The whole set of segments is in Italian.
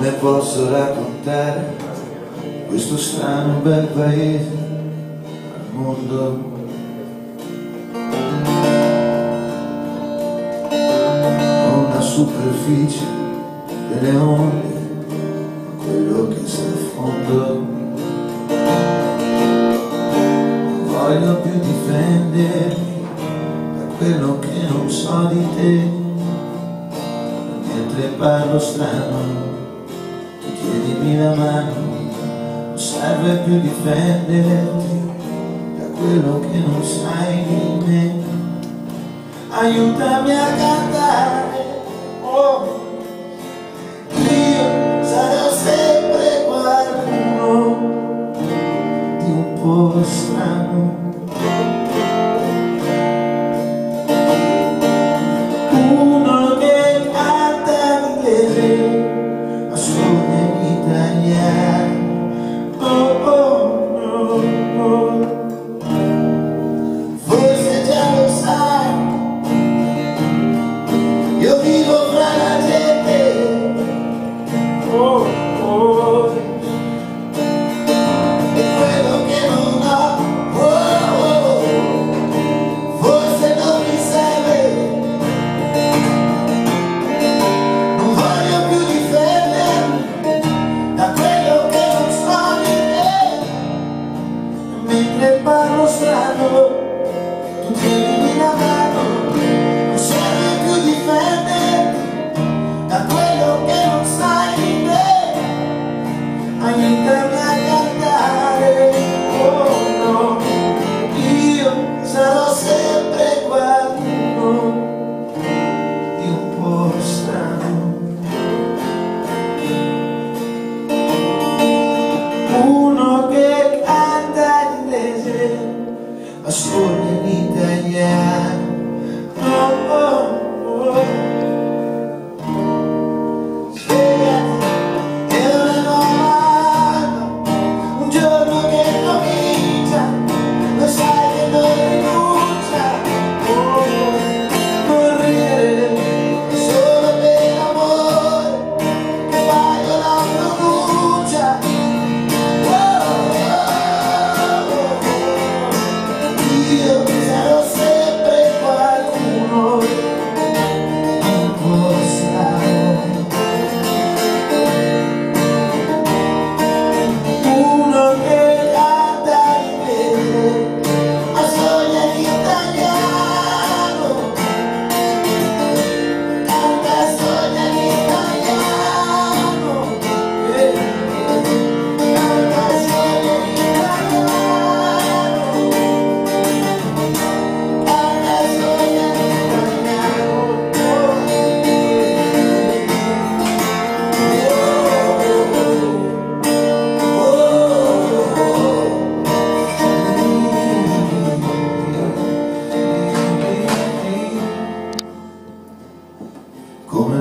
Come posso raccontare questo strano bel paese al mondo? La superficie delle onde, quello che sta a fondo. Non voglio più difendermi da quello che non so di te mentre parlo strano tienimi la mano non serve più difenderti da quello che non sai di me aiutami a cantare oh. io sarò sempre qualcuno di un po' strano yeah. Te mentre parlo strano tu tienimi la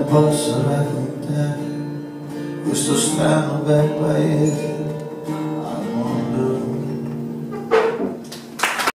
posso raccontare questo strano bel paese